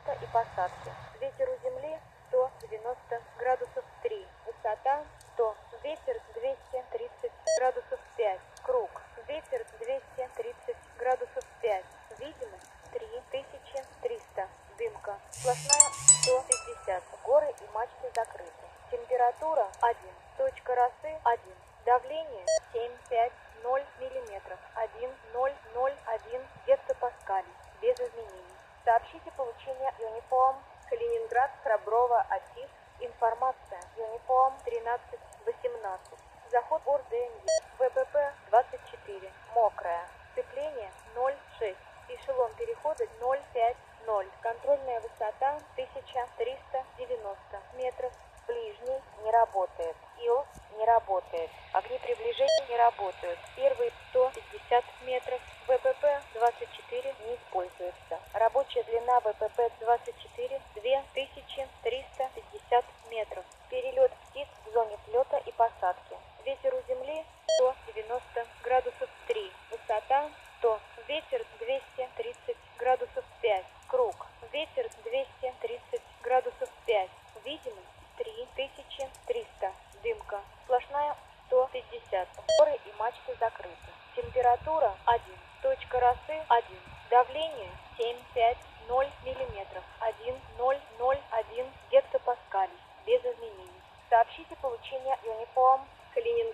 взлета и посадки. Ветер у земли 190 градусов 3. Высота 100. Ветер 230 градусов 5. Круг. Ветер 230 градусов 5. Видимость 3300. Дымка. Сплошная 150. Горы и мачты закрыты. Температура 1. Точка росы 1. Давление 7,5 0 миллиметров 1,001 гектопаскалей без изменений. Сообщите получение Юниформ Калининград Храброва АТИС. Информация Юниформ 1318. Заход ДНЕ. ВПП 24. Мокрая. Сцепление 0,6. Эшелон перехода 0,50. Контрольная высота 1390 метров. Ближний не работает. ИЛС не работает. Огни приближения не работают. Первые 150 метров. ВПП 24 не используется. Рабочая длина ВПП 24 2350 метров. Перелет птиц в зоне взлета и посадки. Ветер у земли 190 градусов 3. Высота 100. Ветер 230 градусов 5. Круг. Ветер 230 градусов 5. Видимость 3300. Дымка. Сплошная 150. Горы и мачты закрыты. Температура 1. и получения униформ Калининград.